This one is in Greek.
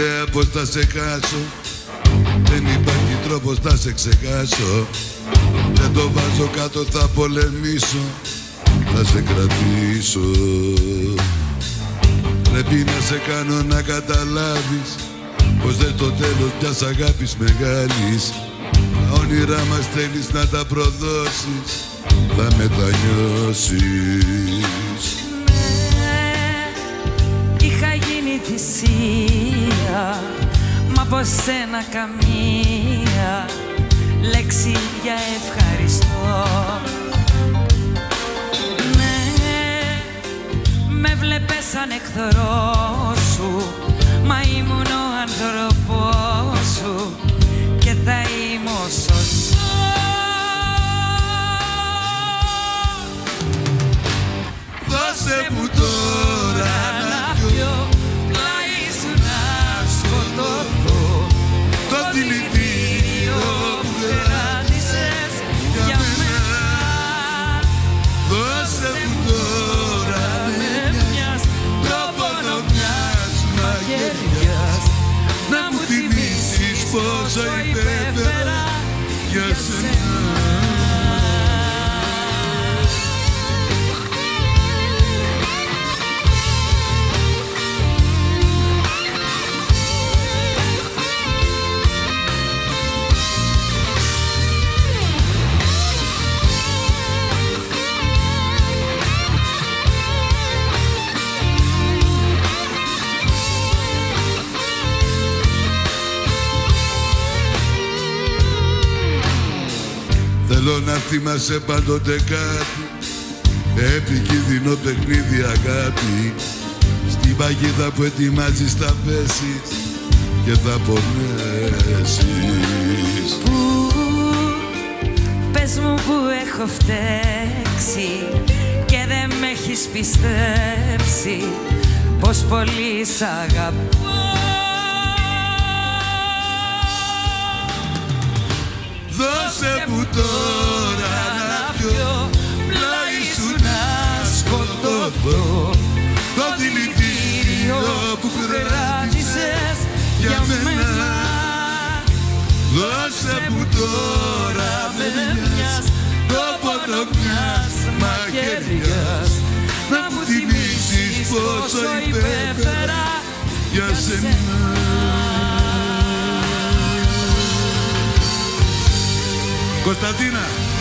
ιδέα πως θα σε χάσω Δεν υπάρχει τρόπος να σε ξεχάσω. Δεν το βάζω κάτω θα πολεμήσω. Θα σε κρατήσω. Πρέπει να σε κάνω να καταλάβεις Πως δεν το τέλος μιας αγάπης μεγάλης. Τα όνειρά μας θέλεις να τα προδώσεις. Θα μετανιώσεις. Ναι, είχα γίνει θυσία. Μα από σένα καμία λέξη για ευχαριστώ. Ναι, με βλέπες σαν εχθρό σου Μα ήμουν πόσο υπέφερα για Θέλω να θυμάσαι πάντοτε κάτι. Επικίνδυνο παιχνίδι αγάπη. Στην παγίδα που ετοιμάζεις θα πέσεις Και θα πονέσεις. Πού, πες μου που έχω φταίξει Και δεν με έχεις πιστέψει. Πως πολύ σ' αγαπώ Δώσε μου τώρα να πιω Πλάι σου να σκοτωθώ. Το δηλητήριο που κράτησες για μένα. Δώσε μου τώρα με μιας Το πόνο μιας μαχαιριάς Να μου θυμίσεις πόσο υπέφερα για σένα Constantina.